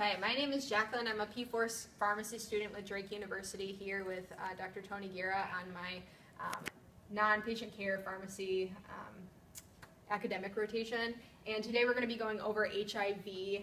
Okay, my name is Jaclyn. I'm a P4 pharmacy student with Drake University here with uh, Dr. Tony Guerra on my um, non-patient care pharmacy um, academic rotation. And today we're going to be going over HIV,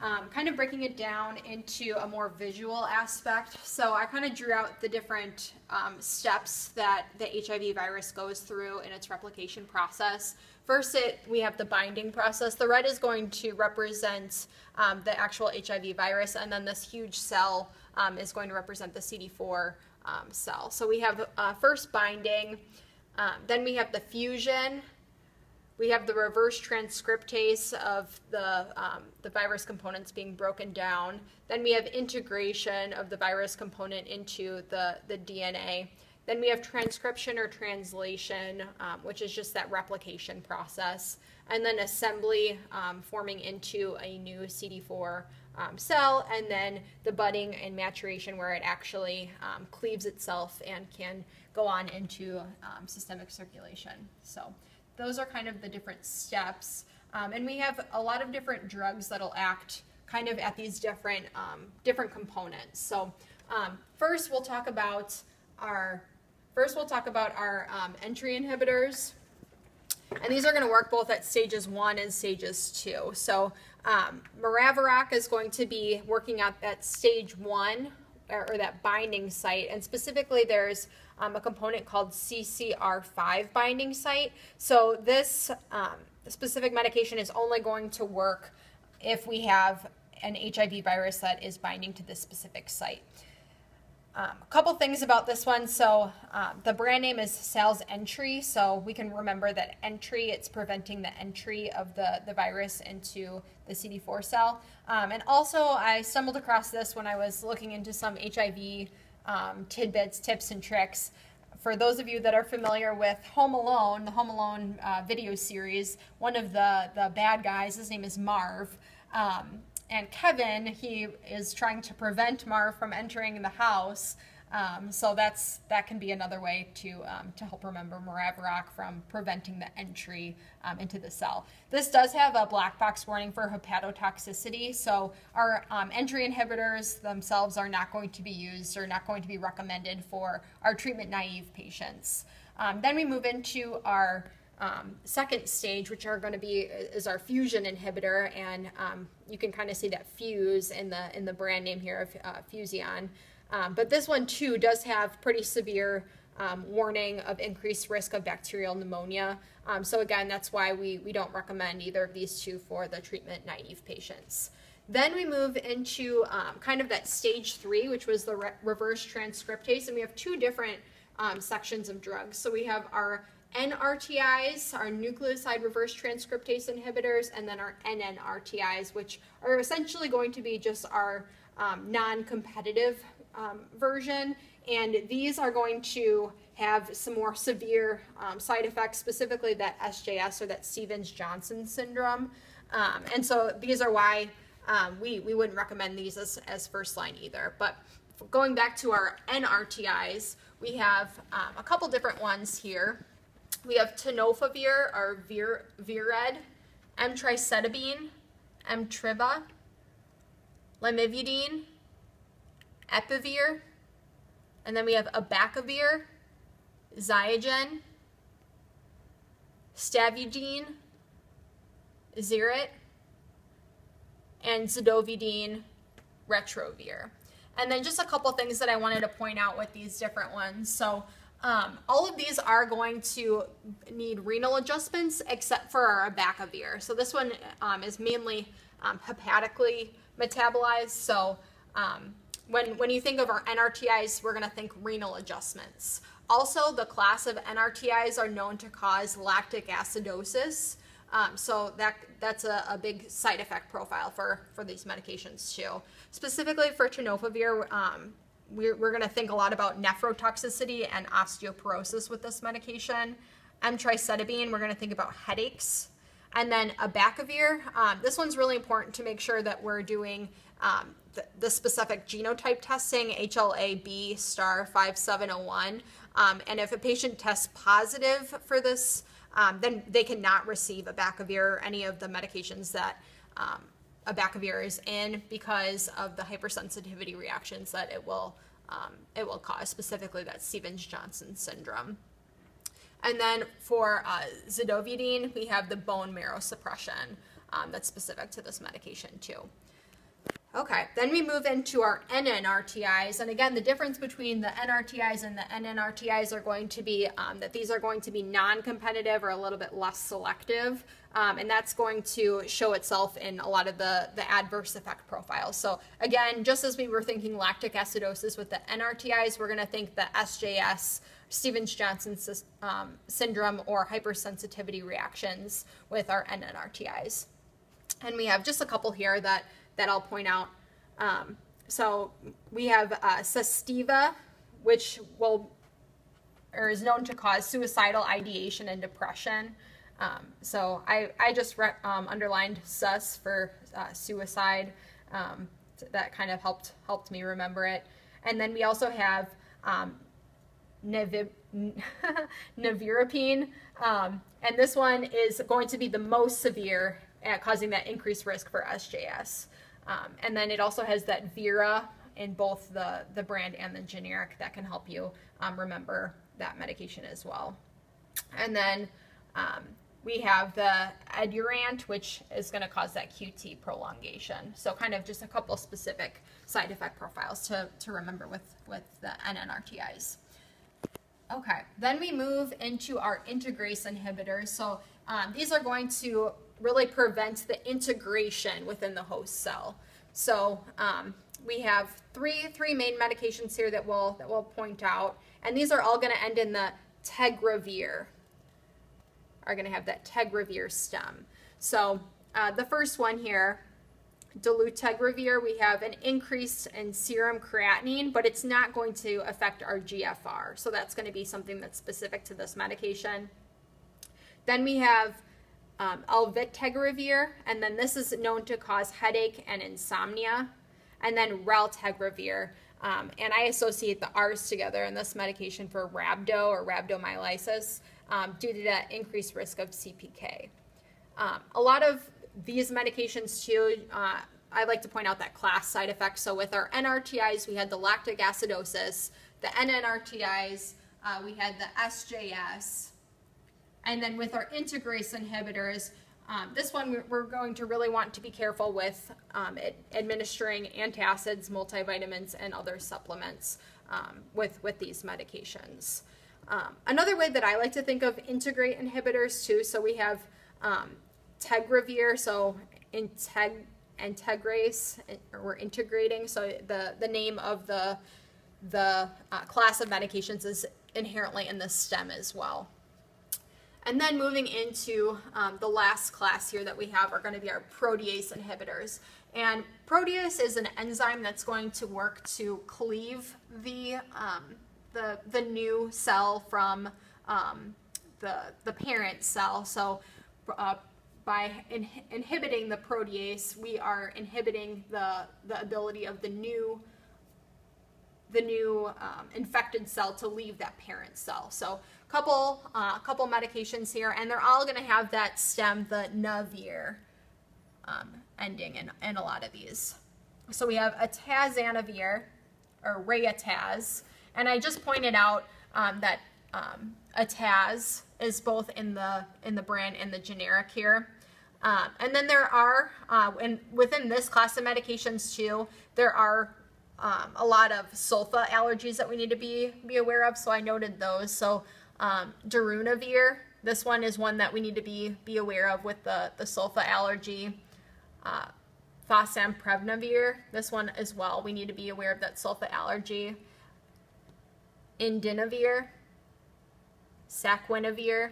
um, kind of breaking it down into a more visual aspect. So I kind of drew out the different um, steps that the HIV virus goes through in its replication process. First, it, we have the binding process. The red is going to represent um, the actual HIV virus, and then this huge cell um, is going to represent the CD4 um, cell. So we have uh, first binding, um, then we have the fusion, we have the reverse transcriptase of the, um, the virus components being broken down. Then we have integration of the virus component into the, the DNA. Then we have transcription or translation, um, which is just that replication process. And then assembly um, forming into a new CD4 um, cell, and then the budding and maturation where it actually um, cleaves itself and can go on into um, systemic circulation. So those are kind of the different steps. Um, and we have a lot of different drugs that'll act kind of at these different, different components. So first we'll talk about our First, we'll talk about our um, entry inhibitors. And these are going to work both at stages one and stages two. So um, Maraviroc is going to be working at that stage one, or, or that binding site. And specifically, there's um, a component called CCR5 binding site. So this um, specific medication is only going to work if we have an HIV virus that is binding to this specific site. Um, a couple things about this one. So um, the brand name is Selzentry. So we can remember that entry, it's preventing the entry of the, the virus into the CD4 cell. Um, and also I stumbled across this when I was looking into some HIV um, tidbits, tips, and tricks. For those of you that are familiar with Home Alone, the Home Alone uh, video series, one of the, the bad guys, his name is Marv. And Kevin, he is trying to prevent Marv from entering the house. Um, so that's that can be another way to um, to help remember Maraviroc from preventing the entry um, into the cell. This does have a black box warning for hepatotoxicity, so our um, entry inhibitors themselves are not going to be used or not going to be recommended for our treatment naive patients. Um, then we move into our um, second stage, which are going to be is our fusion inhibitor, and um, you can kind of see that fuse in the in the brand name here of uh, Fuzeon. Um, but this one too does have pretty severe um, warning of increased risk of bacterial pneumonia. Um, so again, that's why we we don't recommend either of these two for the treatment naive patients. Then we move into um, kind of that stage three, which was the re reverse transcriptase, and we have two different sections of drugs. So we have our NRTIs, our nucleoside reverse transcriptase inhibitors, and then our NNRTIs, which are essentially going to be just our um, non-competitive um, version. And these are going to have some more severe um, side effects, specifically that SJS or that Stevens-Johnson syndrome. Um, and so these are why um, we, we wouldn't recommend these as, as first line either. But going back to our NRTIs, we have um, a couple different ones here. We have tenofovir or Vir, Viread, emtricitabine, Emtriva, lamivudine, Epivir, and then we have abacavir, Ziagen, stavudine, Zerit, and zidovudine, retrovir. And then just a couple things that I wanted to point out with these different ones. So um, all of these are going to need renal adjustments except for our abacavir. So this one um, is mainly um, hepatically metabolized. So um, when, when you think of our NRTIs, we're going to think renal adjustments. Also, the class of NRTIs are known to cause lactic acidosis. Um, so that that's a, a, big side effect profile for, for these medications too. Specifically for tenofovir, um, we're, we're going to think a lot about nephrotoxicity and osteoporosis with this medication. Emtricitabine, we're going to think about headaches. And then abacavir, um, this one's really important to make sure that we're doing um, the, the, specific genotype testing, HLA-B star 5701. Um, and if a patient tests positive for this, um, then they cannot receive abacavir or any of the medications that um, abacavir is in because of the hypersensitivity reactions that it will um, it will cause, specifically that Stevens-Johnson syndrome. And then for uh, zidovudine, we have the bone marrow suppression um, that's specific to this medication too. Okay, then we move into our NNRTIs. And again, the difference between the NRTIs and the NNRTIs are going to be um, that these are going to be non-competitive or a little bit less selective. Um, and that's going to show itself in a lot of the, the adverse effect profiles. So again, just as we were thinking lactic acidosis with the NRTIs, we're going to think the SJS, Stevens-Johnson um, syndrome, or hypersensitivity reactions with our NNRTIs. And we have just a couple here that that I'll point out. Um, so we have uh, Sustiva, which will or is known to cause suicidal ideation and depression. Um, so I, I just um, underlined sus for uh, suicide. Um, that kind of helped helped me remember it. And then we also have um, nevirapine, um, and this one is going to be the most severe at causing that increased risk for SJS. Um, and then it also has that Vera in both the, the brand and the generic that can help you um, remember that medication as well. And then um, we have the Edurant, which is going to cause that QT prolongation. So kind of just a couple specific side effect profiles to, to remember with, with the NNRTIs. Okay, then we move into our integrase inhibitors. So um, these are going to really prevent the integration within the host cell. So um, we have three three main medications here that we'll that we'll point out, and these are all going to end in the tegravir. Are going to have that tegravir stem. So uh, the first one here, dolutegravir, we have an increase in serum creatinine, but it's not going to affect our GFR. So that's going to be something that's specific to this medication. Then we have um, elvitegravir, and then this is known to cause headache and insomnia, and then raltegravir. Um, and I associate the R's together in this medication for rhabdo or rhabdomyolysis um, due to that increased risk of CPK. Um, a lot of these medications too, uh, I like to point out that class side effects. So with our NRTIs, we had the lactic acidosis, the NNRTIs, uh, we had the SJS, and then with our integrase inhibitors, um, this one we're going to really want to be careful with um, administering antacids, multivitamins, and other supplements um, with, with these medications. Um, another way that I like to think of integrate inhibitors too, so we have um, tegravir, so integ integrase, we're integrating, so the, the name of the, the uh, class of medications is inherently in the stem as well. And then moving into um, the last class here that we have are going to be our protease inhibitors. And protease is an enzyme that's going to work to cleave the, um, the, the new cell from um, the, the parent cell. So uh, by in inhibiting the protease, we are inhibiting the, the ability of the new the new um, infected cell to leave that parent cell. So couple uh, couple medications here, and they're all going to have that stem, the navir, um, ending in, in a lot of these. So we have atazanavir, or Reyataz, and I just pointed out um, that um, ataz is both in the in the brand and the generic here. Um, and then there are, uh, and within this class of medications too, there are um, a lot of sulfa allergies that we need to be be aware of. So I noted those. So um, darunavir, this one is one that we need to be, be aware of with the, the sulfa allergy. Uh, fosamprenavir, this one as well, we need to be aware of that sulfa allergy. Indinavir, saquinavir.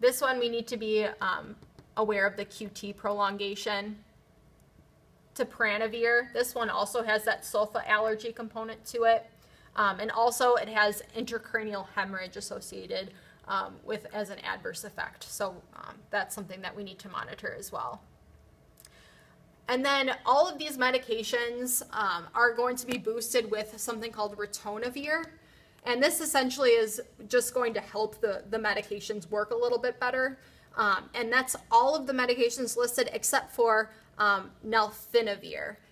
This one we need to be um, aware of the QT prolongation. Tipranavir, this one also has that sulfa allergy component to it. Um, and also it has intracranial hemorrhage associated um, with as an adverse effect. So um, that's something that we need to monitor as well. And then all of these medications um, are going to be boosted with something called ritonavir. And this essentially is just going to help the, the medications work a little bit better. Um, and that's all of the medications listed except for um.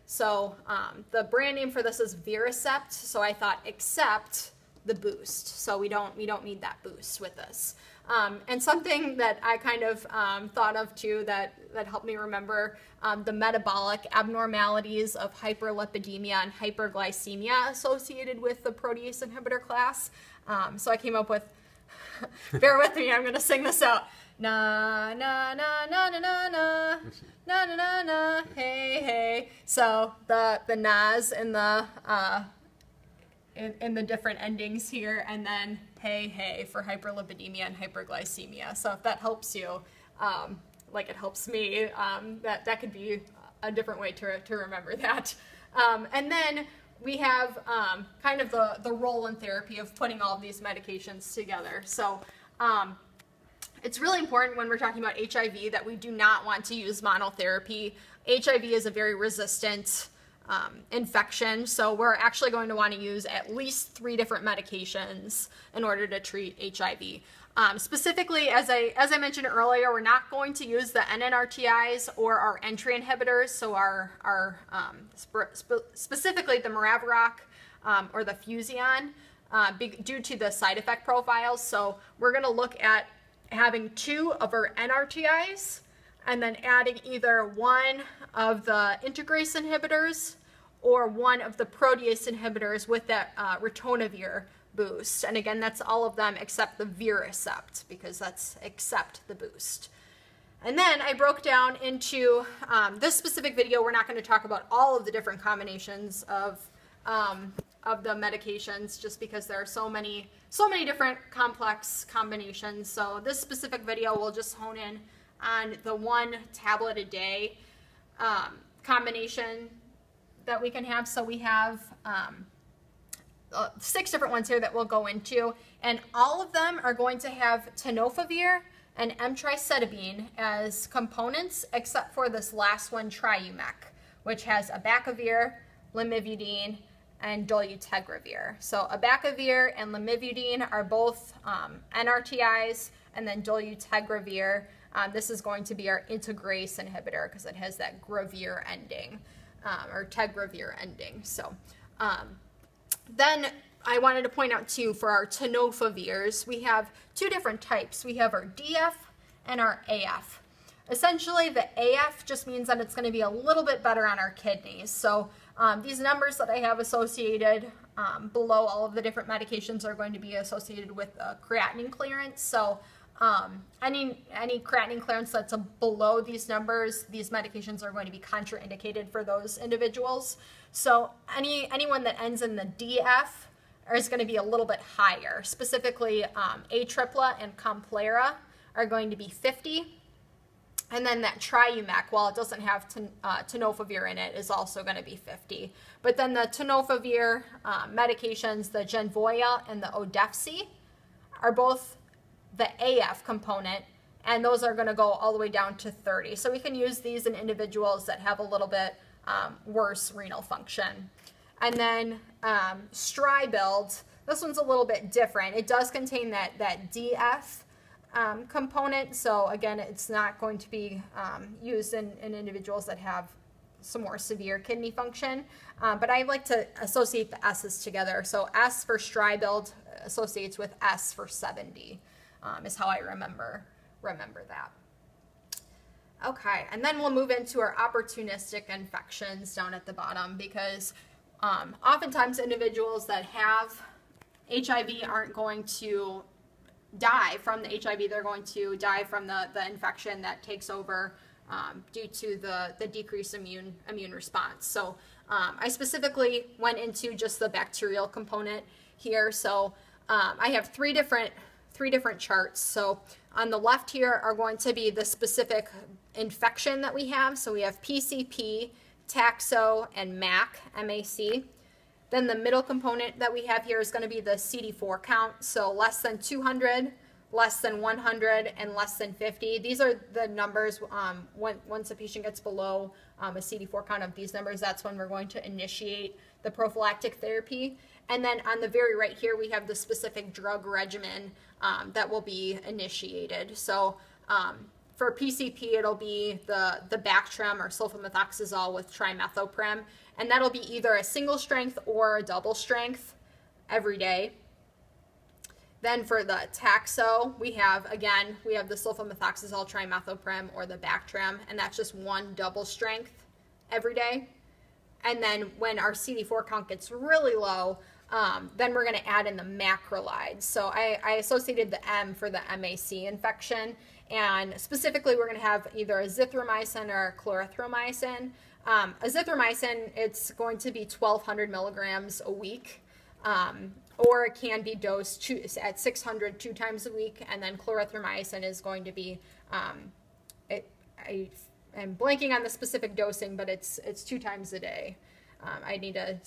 So um, the brand name for this is Viracept. So I thought except the boost. So we don't we don't need that boost with this. Um, and something that I kind of um, thought of too that that helped me remember um, the metabolic abnormalities of hyperlipidemia and hyperglycemia associated with the protease inhibitor class. Um, so I came up with. bear with me. I'm going to sing this out. Na na na na na na na na na na na hey hey. So the the nas in the uh, in, in the different endings here, and then hey hey for hyperlipidemia and hyperglycemia. So if that helps you, um, like it helps me, um, that that could be a different way to to remember that. Um, and then we have um, kind of the the role in therapy of putting all of these medications together. So. Um, it's really important when we're talking about HIV that we do not want to use monotherapy. HIV is a very resistant um, infection, so we're actually going to want to use at least three different medications in order to treat HIV. Um, specifically, as I as I mentioned earlier, we're not going to use the NNRTIs or our entry inhibitors. So our our um, sp- sp- specifically the Maraviroc um, or the Fuzeon uh, due to the side effect profiles. So we're going to look at having two of our NRTIs and then adding either one of the integrase inhibitors or one of the protease inhibitors with that uh, ritonavir boost. And again, that's all of them except the Viracept because that's except the boost. And then I broke down into um, this specific video. We're not going to talk about all of the different combinations of um, of the medications just because there are so many so many different complex combinations. So this specific video will just hone in on the one tablet a day um, combination that we can have. So we have um, uh, six different ones here that we'll go into, and all of them are going to have tenofovir and emtricitabine as components, except for this last one, triumec, which has abacavir, lamivudine, and dolutegravir. So abacavir and lamivudine are both um, NRTIs, and then dolutegravir, um, this is going to be our integrase inhibitor because it has that gravir ending, um, or tegravir ending. So um, then I wanted to point out too, for our tenofovirs, we have two different types. We have our DF and our AF. Essentially, the AF just means that it's going to be a little bit better on our kidneys. So um, these numbers that I have associated um, below all of the different medications are going to be associated with uh, creatinine clearance. So um, any any creatinine clearance that's below these numbers, these medications are going to be contraindicated for those individuals. So any anyone that ends in the DF is going to be a little bit higher. Specifically, um, Atripla and Complera are going to be 50 and then that Triumec, while it doesn't have ten, uh, tenofovir in it, is also going to be 50. But then the tenofovir uh, medications, the Genvoya and the Odefsey, are both the AF component, and those are going to go all the way down to 30. So we can use these in individuals that have a little bit um, worse renal function. And then um, this one's a little bit different. It does contain that, that DF um, component. So again, it's not going to be um, used in, in, individuals that have some more severe kidney function. Um, but I like to associate the S's together. So S for Stribild associates with S for 70 um, is how I remember remember that. Okay, and then we'll move into our opportunistic infections down at the bottom because um, oftentimes individuals that have HIV aren't going to die from the HIV, they're going to die from the, the infection that takes over um, due to the, the decreased immune, immune response. So um, I specifically went into just the bacterial component here. So um, I have three different, three different charts. So on the left here are going to be the specific infection that we have. So we have PCP, Toxo, and MAC, MAC. Then the middle component that we have here is going to be the CD4 count. So less than 200, less than 100, and less than 50. These are the numbers um, when, once a patient gets below um, a CD4 count of these numbers, that's when we're going to initiate the prophylactic therapy. And then on the very right here, we have the specific drug regimen um, that will be initiated. So um, for PCP, it'll be the, the Bactrim or sulfamethoxazole with trimethoprim, and that'll be either a single strength or a double strength every day. Then for the Toxo, we have, again, we have the sulfamethoxazole trimethoprim or the Bactrim, and that's just one double strength every day. And then when our CD4 count gets really low, um, then we're going to add in the macrolides. So I, I, associated the M for the MAC infection, and specifically we're going to have either azithromycin or clarithromycin. Um, azithromycin, it's going to be 1,200 milligrams a week, um, or it can be dosed two, at 600 two times a week, and then clarithromycin is going to be, um, it, I am blanking on the specific dosing, but it's it's two times a day. Um, I need to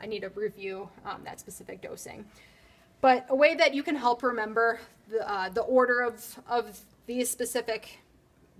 I need to review um, that specific dosing. But a way that you can help remember the, uh, the order of, of these specific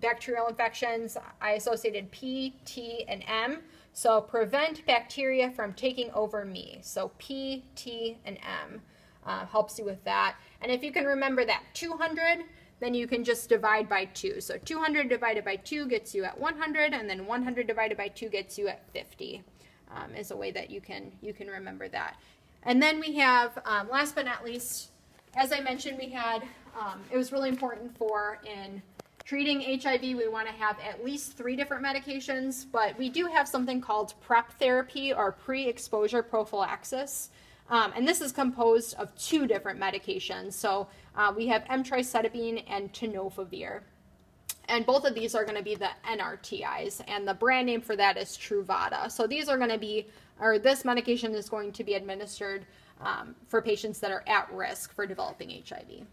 bacterial infections, I associated P, T, and M. So prevent bacteria from taking over me. So P, T, and M uh, helps you with that. And if you can remember that 200, then you can just divide by 2. So 200 divided by 2 gets you at 100, and then 100 divided by 2 gets you at 50 um, is a way that you can, you can remember that. And then we have, um, last but not least, as I mentioned, we had, um, it was really important for in treating HIV, we want to have at least three different medications, but we do have something called PrEP therapy or pre-exposure prophylaxis. Um, and this is composed of two different medications. So uh, we have emtricitabine and tenofovir. And both of these are going to be the NRTIs, and the brand name for that is Truvada. So these are going to be, or this medication is going to be administered um, for patients that are at risk for developing HIV.